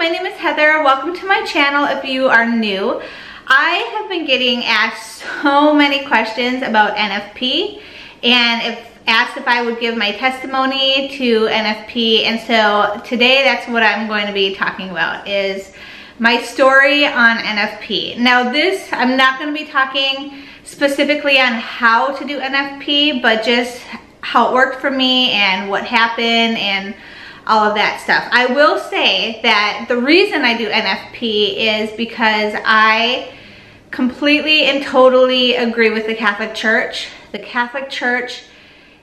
my name is Heather. Welcome to my channel if you are new. I have been getting asked so many questions about NFP and if asked if I would give my testimony to NFP and so today that's what I'm going to be talking about is my story on NFP. Now this, I'm not going to be talking specifically on how to do NFP but just how it worked for me and what happened and all of that stuff. I will say that the reason I do NFP is because I completely and totally agree with the Catholic Church. The Catholic Church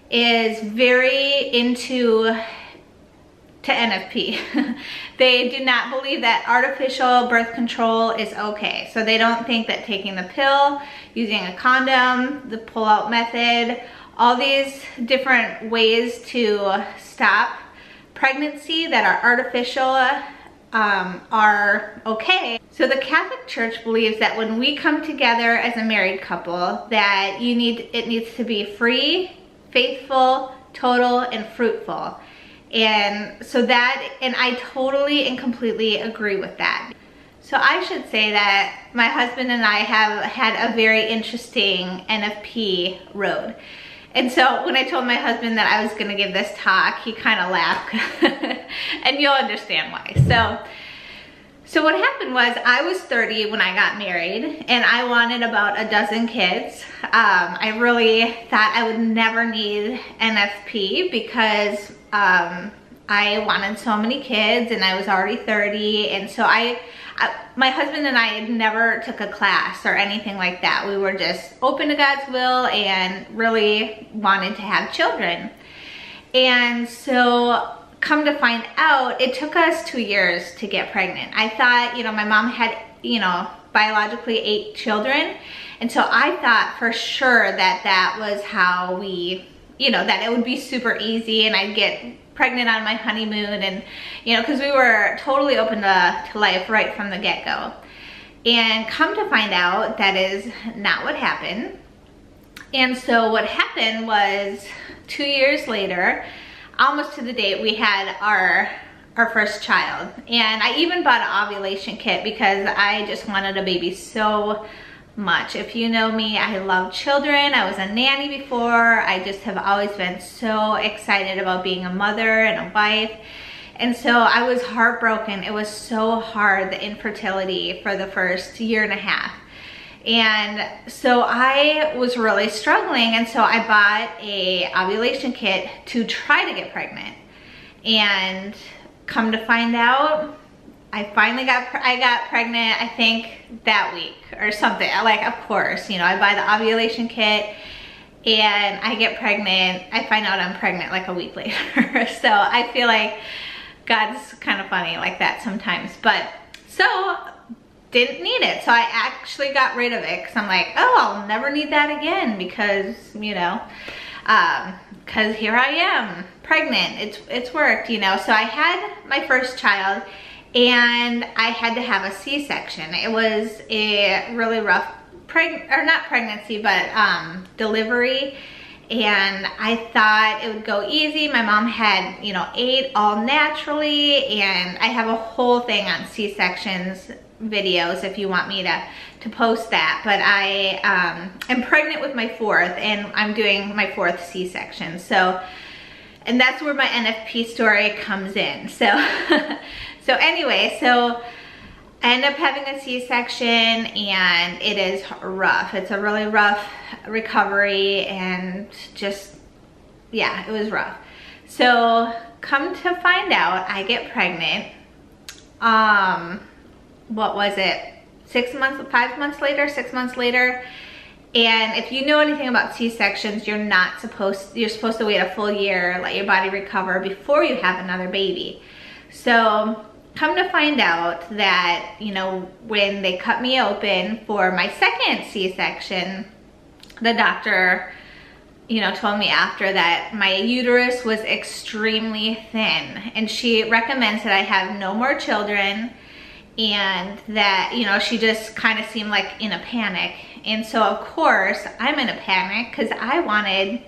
is very into to NFP. they do not believe that artificial birth control is okay. So they don't think that taking the pill, using a condom, the pull-out method, all these different ways to stop pregnancy that are artificial um, are okay. So the Catholic Church believes that when we come together as a married couple, that you need it needs to be free, faithful, total, and fruitful. And so that, and I totally and completely agree with that. So I should say that my husband and I have had a very interesting NFP road. And so when I told my husband that I was gonna give this talk, he kind of laughed and you'll understand why. So, so what happened was I was 30 when I got married and I wanted about a dozen kids. Um, I really thought I would never need NFP because um, I wanted so many kids and I was already 30 and so I I, my husband and I never took a class or anything like that. We were just open to God's will and really wanted to have children. And so come to find out, it took us two years to get pregnant. I thought, you know, my mom had, you know, biologically eight children. And so I thought for sure that that was how we, you know, that it would be super easy and I'd get pregnant on my honeymoon and, you know, because we were totally open to, to life right from the get-go. And come to find out, that is not what happened. And so what happened was two years later, almost to the date, we had our our first child. And I even bought an ovulation kit because I just wanted a baby so much. If you know me, I love children. I was a nanny before. I just have always been so excited about being a mother and a wife. And so I was heartbroken. It was so hard, the infertility for the first year and a half. And so I was really struggling. And so I bought a ovulation kit to try to get pregnant. And come to find out, I finally got, I got pregnant, I think that week or something. Like, of course, you know, I buy the ovulation kit and I get pregnant. I find out I'm pregnant like a week later. so I feel like God's kind of funny like that sometimes. But so didn't need it. So I actually got rid of it because I'm like, oh, I'll never need that again because, you know, um, cause here I am pregnant. It's, it's worked, you know. So I had my first child and I had to have a C-section. It was a really rough, preg or not pregnancy, but um, delivery. And I thought it would go easy. My mom had, you know, eight all naturally, and I have a whole thing on C-sections videos if you want me to, to post that. But I um, am pregnant with my fourth, and I'm doing my fourth C-section. So, and that's where my NFP story comes in. So, So anyway, so I end up having a C-section and it is rough. It's a really rough recovery and just, yeah, it was rough. So come to find out, I get pregnant. Um, what was it? Six months, five months later, six months later. And if you know anything about C-sections, you're not supposed, you're supposed to wait a full year, let your body recover before you have another baby. So come to find out that, you know, when they cut me open for my second C-section, the doctor, you know, told me after that my uterus was extremely thin and she recommends that I have no more children and that, you know, she just kind of seemed like in a panic. And so of course I'm in a panic because I wanted,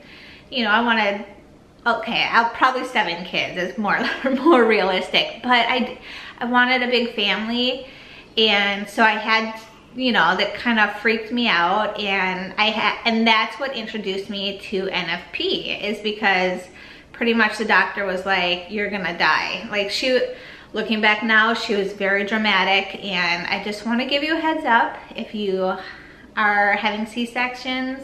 you know, I wanted okay, I'll probably seven kids is more, more realistic, but I, I wanted a big family. And so I had, you know, that kind of freaked me out. And I had, and that's what introduced me to NFP is because pretty much the doctor was like, you're gonna die. Like she, looking back now, she was very dramatic. And I just wanna give you a heads up if you are having C-sections,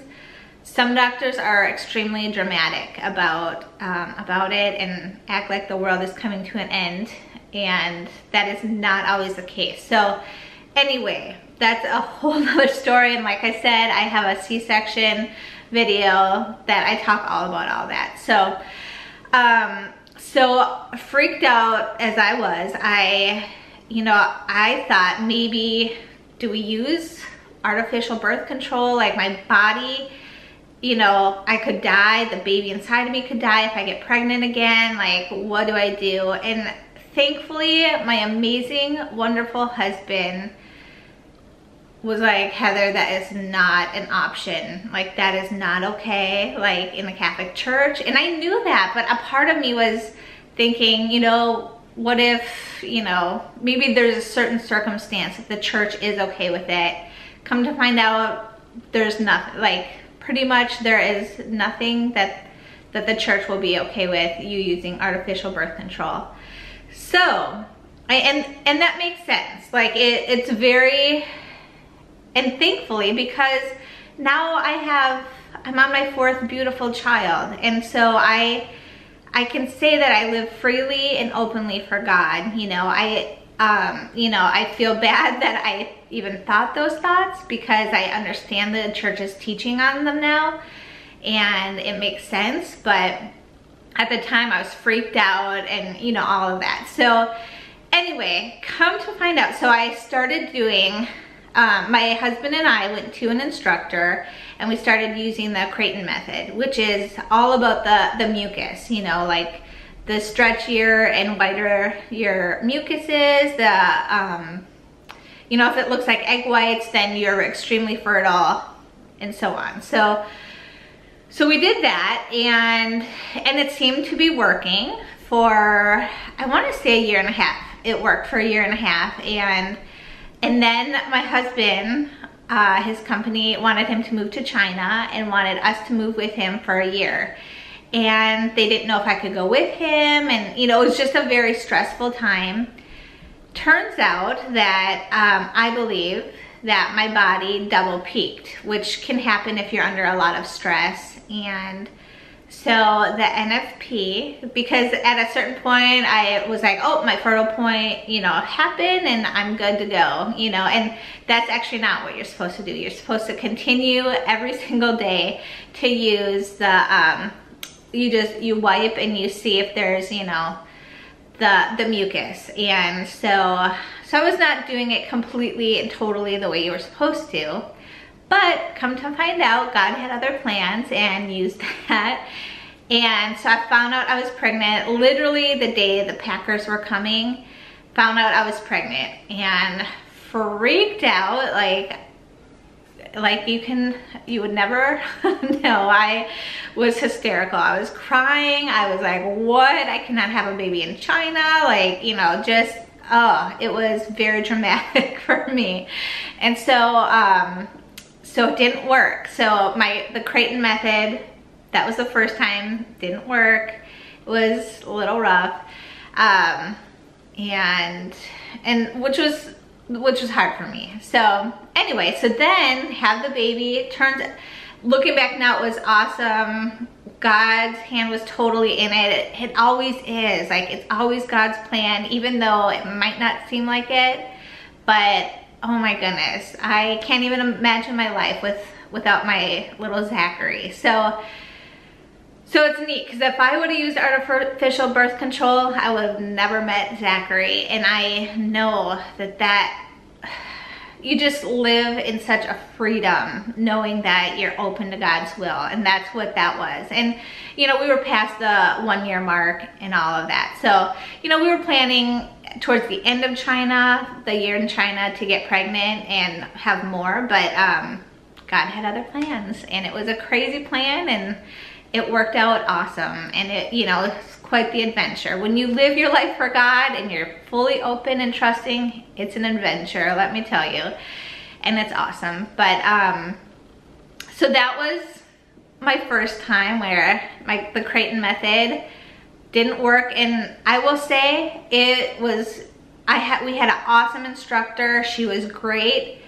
some doctors are extremely dramatic about um, about it and act like the world is coming to an end and that is not always the case. So anyway that's a whole other story and like I said I have a c-section video that I talk all about all that. So um, so freaked out as I was I you know I thought maybe do we use artificial birth control like my body you know, I could die, the baby inside of me could die if I get pregnant again, like what do I do? And thankfully, my amazing, wonderful husband was like, Heather, that is not an option. Like that is not okay, like in the Catholic Church. And I knew that, but a part of me was thinking, you know, what if, you know, maybe there's a certain circumstance that the church is okay with it. Come to find out, there's nothing, like pretty much there is nothing that that the church will be okay with you using artificial birth control. So, I, and and that makes sense. Like it, it's very, and thankfully because now I have, I'm on my fourth beautiful child, and so I, I can say that I live freely and openly for God. You know, I um, you know, I feel bad that I even thought those thoughts because I understand the church's teaching on them now and it makes sense, but at the time I was freaked out and you know, all of that. So anyway, come to find out, so I started doing, um, my husband and I went to an instructor and we started using the Creighton method, which is all about the, the mucus, you know, like the stretchier and whiter your mucus is, the, um, you know, if it looks like egg whites, then you're extremely fertile and so on. So, so we did that and, and it seemed to be working for, I want to say a year and a half. It worked for a year and a half and, and then my husband, uh, his company wanted him to move to China and wanted us to move with him for a year and they didn't know if I could go with him and you know it was just a very stressful time. Turns out that um, I believe that my body double peaked which can happen if you're under a lot of stress and so the NFP, because at a certain point I was like, oh, my fertile point, you know, happened and I'm good to go, you know, and that's actually not what you're supposed to do. You're supposed to continue every single day to use the um, you just, you wipe and you see if there's, you know, the, the mucus. And so, so I was not doing it completely and totally the way you were supposed to. But come to find out, God had other plans and used that. And so I found out I was pregnant literally the day the Packers were coming. Found out I was pregnant and freaked out. Like like you can you would never know. I was hysterical. I was crying. I was like what? I cannot have a baby in china. Like you know just oh it was very dramatic for me. And so um so it didn't work. So my the creighton method that was the first time didn't work. It was a little rough. Um and and which was which was hard for me. So anyway, so then have the baby, turns, looking back now, it was awesome. God's hand was totally in it. it. It always is, like it's always God's plan, even though it might not seem like it, but oh my goodness, I can't even imagine my life with without my little Zachary. So, so it's neat because if I would have used artificial birth control, I would have never met Zachary. And I know that that, you just live in such a freedom knowing that you're open to God's will. And that's what that was. And, you know, we were past the one year mark and all of that. So, you know, we were planning towards the end of China, the year in China to get pregnant and have more. But um, God had other plans and it was a crazy plan and it worked out awesome and it, you know, it's quite the adventure. When you live your life for God and you're fully open and trusting, it's an adventure, let me tell you. And it's awesome. But, um, so that was my first time where my, the Creighton method didn't work. And I will say it was, I had, we had an awesome instructor. She was great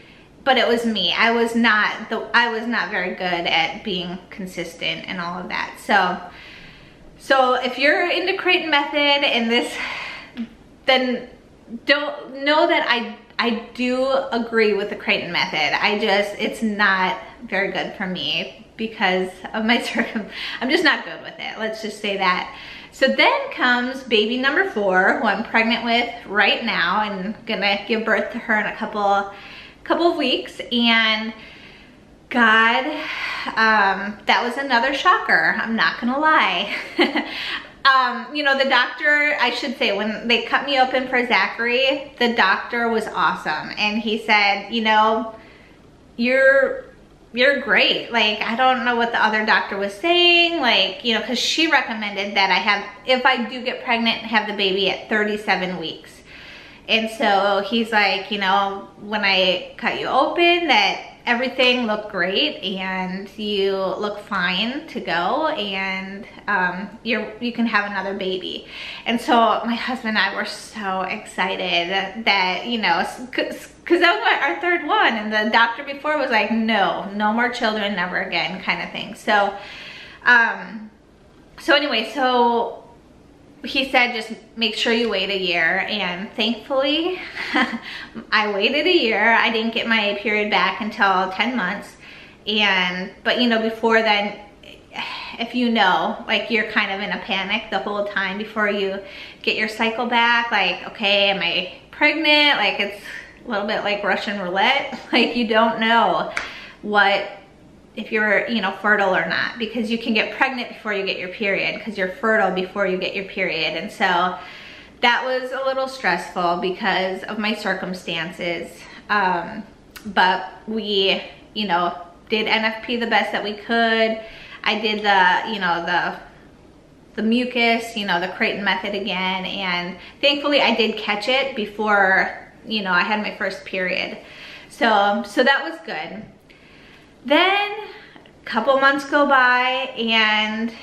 but it was me. I was not the I was not very good at being consistent and all of that. So so if you're into Creighton method and this then don't know that I I do agree with the Creighton method. I just it's not very good for me because of my circum I'm just not good with it. Let's just say that. So then comes baby number four, who I'm pregnant with right now and gonna give birth to her in a couple couple of weeks and God, um, that was another shocker. I'm not gonna lie. um, you know, the doctor, I should say, when they cut me open for Zachary, the doctor was awesome. And he said, you know, you're you're great. Like, I don't know what the other doctor was saying. Like, you know, because she recommended that I have, if I do get pregnant, have the baby at 37 weeks. And so he's like, you know, when I cut you open that everything looked great and you look fine to go and um, you're, you can have another baby. And so my husband and I were so excited that, you know, cause, cause that was our third one and the doctor before was like, no, no more children, never again kind of thing. So, um, so anyway, so he said just make sure you wait a year. And thankfully I waited a year. I didn't get my period back until 10 months. And but you know before then if you know like you're kind of in a panic the whole time before you get your cycle back like okay am I pregnant? Like it's a little bit like Russian roulette. Like you don't know what if you're, you know, fertile or not because you can get pregnant before you get your period because you're fertile before you get your period. And so that was a little stressful because of my circumstances. Um, but we, you know, did NFP the best that we could. I did the, you know, the the mucus, you know, the Creighton method again. And thankfully I did catch it before, you know, I had my first period. So, so that was good. Then a couple months go by and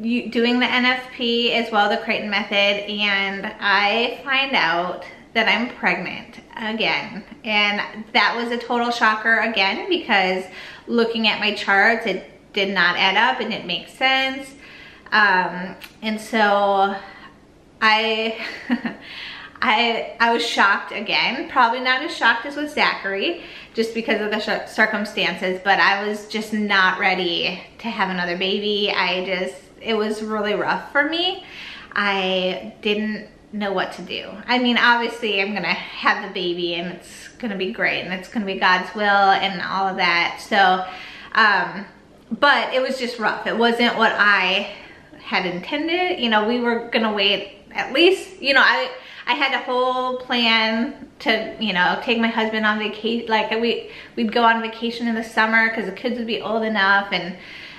you, doing the NFP as well, the Creighton method, and I find out that I'm pregnant again. And that was a total shocker again because looking at my charts, it did not add up and it makes sense. Um, and so I, I, I was shocked again, probably not as shocked as with Zachary, just because of the circumstances, but I was just not ready to have another baby. I just, it was really rough for me. I didn't know what to do. I mean, obviously I'm gonna have the baby and it's gonna be great and it's gonna be God's will and all of that. So, um, but it was just rough. It wasn't what I had intended. You know, we were gonna wait at least, you know, I, I had a whole plan to, you know, take my husband on vacation. Like we, we'd go on vacation in the summer because the kids would be old enough. And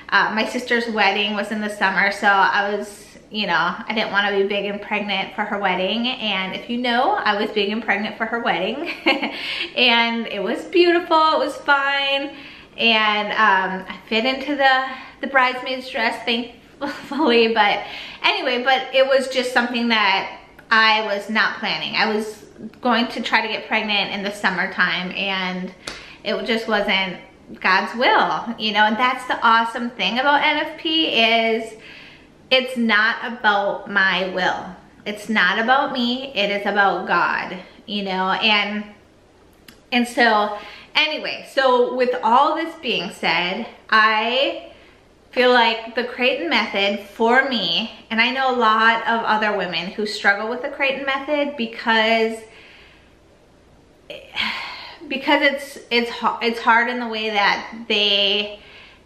uh, my sister's wedding was in the summer. So I was, you know, I didn't want to be big and pregnant for her wedding. And if you know, I was big and pregnant for her wedding. and it was beautiful. It was fine. And um, I fit into the, the bridesmaid's dress, thankfully. But anyway, but it was just something that I was not planning. I was going to try to get pregnant in the summertime and it just wasn't God's will, you know, and that's the awesome thing about NFP is it's not about my will. It's not about me, it is about God, you know, and and so anyway, so with all this being said, I feel like the Creighton method for me, and I know a lot of other women who struggle with the Creighton method because because it's it's it's hard in the way that they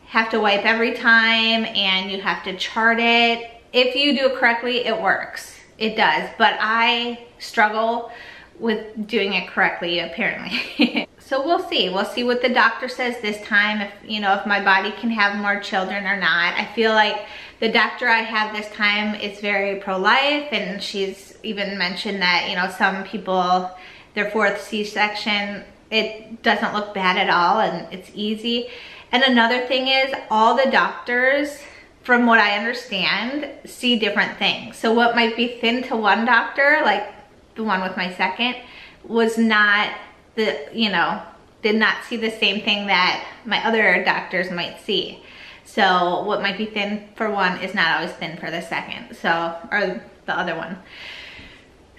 have to wipe every time and you have to chart it. If you do it correctly, it works. It does, but I struggle with doing it correctly apparently. so we'll see. We'll see what the doctor says this time, if, you know, if my body can have more children or not. I feel like the doctor I have this time is very pro-life and she's even mentioned that, you know, some people, their fourth C-section, it doesn't look bad at all and it's easy. And another thing is all the doctors, from what I understand, see different things. So what might be thin to one doctor, like the one with my second, was not the, you know, did not see the same thing that my other doctors might see. So what might be thin for one is not always thin for the second. So, or the other one.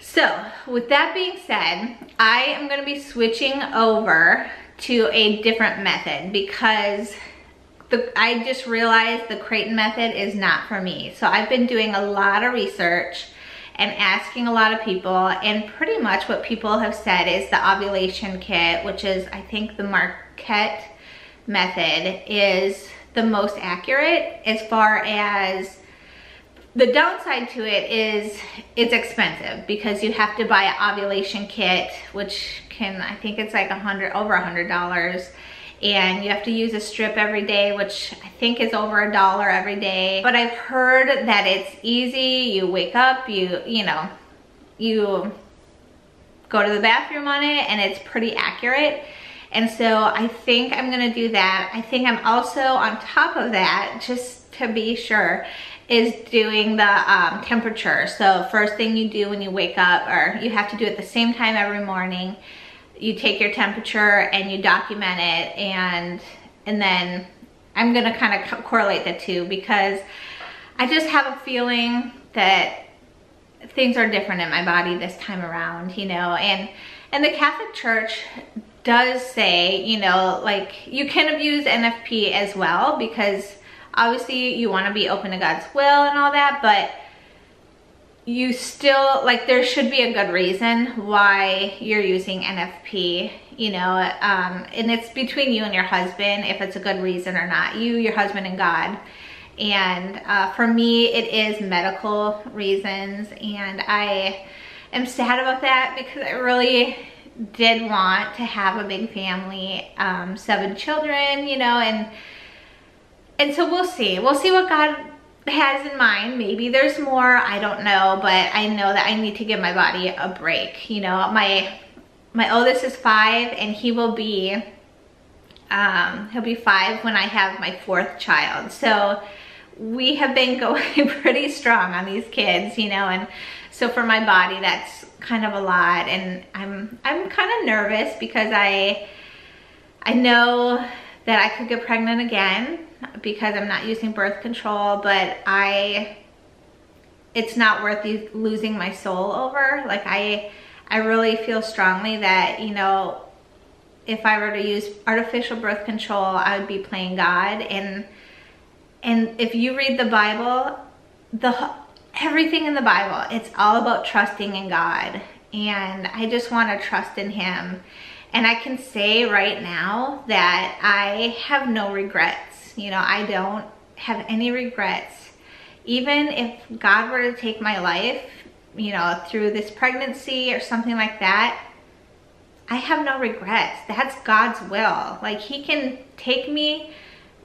So with that being said, I am gonna be switching over to a different method because the, I just realized the Creighton method is not for me. So I've been doing a lot of research and asking a lot of people and pretty much what people have said is the ovulation kit, which is I think the Marquette method is the most accurate as far as the downside to it is it's expensive because you have to buy an ovulation kit, which can, I think it's like a hundred, over a hundred dollars. And you have to use a strip every day, which I think is over a dollar every day. But I've heard that it's easy. You wake up, you, you know, you go to the bathroom on it and it's pretty accurate. And so I think I'm gonna do that. I think I'm also on top of that, just to be sure, is doing the um, temperature. So first thing you do when you wake up, or you have to do it the same time every morning, you take your temperature and you document it and and then I'm gonna kind of correlate the two because I just have a feeling that things are different in my body this time around, you know, and and the Catholic Church does say, you know, like you can abuse NFP as well because obviously you want to be open to God's will and all that, but you still, like there should be a good reason why you're using NFP, you know, um, and it's between you and your husband if it's a good reason or not, you, your husband and God. And uh, for me, it is medical reasons and I am sad about that because I really did want to have a big family, um, seven children, you know, and and so we'll see. We'll see what God has in mind. Maybe there's more, I don't know, but I know that I need to give my body a break. You know, my my oldest is five and he will be um, he'll be five when I have my fourth child. So we have been going pretty strong on these kids, you know, and so for my body, that's kind of a lot. And I'm, I'm kind of nervous because I, I know that I could get pregnant again because I'm not using birth control, but I, it's not worth losing my soul over. Like I, I really feel strongly that, you know, if I were to use artificial birth control, I would be playing God. And, and if you read the Bible, the, everything in the Bible, it's all about trusting in God. And I just want to trust in him. And I can say right now that I have no regrets. You know, I don't have any regrets. Even if God were to take my life, you know, through this pregnancy or something like that, I have no regrets. That's God's will. Like he can take me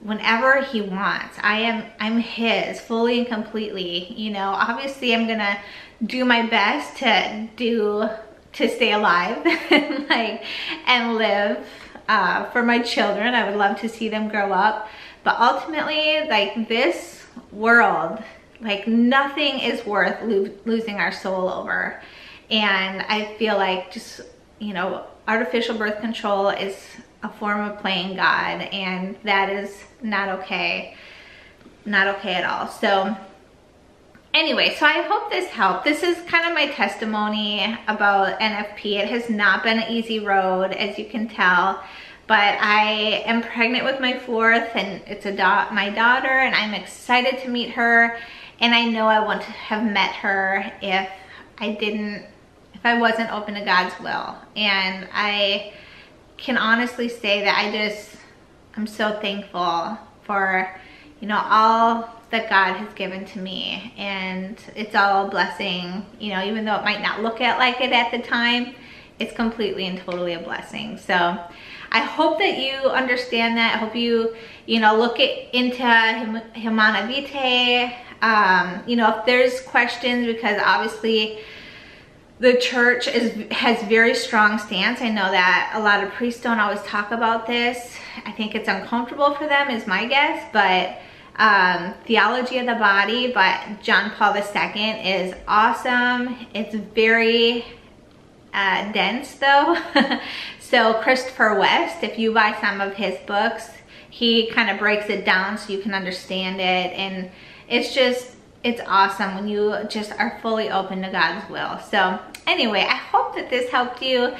whenever he wants. I am I'm his fully and completely. You know, obviously I'm going to do my best to do to stay alive and like and live uh, for my children. I would love to see them grow up. But ultimately, like this world, like nothing is worth lo losing our soul over. And I feel like just, you know, artificial birth control is a form of playing God and that is not okay. Not okay at all. So anyway, so I hope this helped. This is kind of my testimony about NFP. It has not been an easy road, as you can tell, but I am pregnant with my fourth and it's a da my daughter and I'm excited to meet her. And I know I want to have met her if I didn't, if I wasn't open to God's will. And I can honestly say that I just, I'm so thankful for, you know, all that God has given to me and it's all a blessing you know even though it might not look at like it at the time it's completely and totally a blessing. So I hope that you understand that. I hope you, you know, look at, into Humanae Vitae. Um, you know, if there's questions, because obviously the church is has very strong stance. I know that a lot of priests don't always talk about this. I think it's uncomfortable for them is my guess, but um, Theology of the Body by John Paul II is awesome. It's very uh, dense though. so Christopher West, if you buy some of his books, he kind of breaks it down so you can understand it. And it's just, it's awesome when you just are fully open to God's will. So anyway, I hope that this helped you.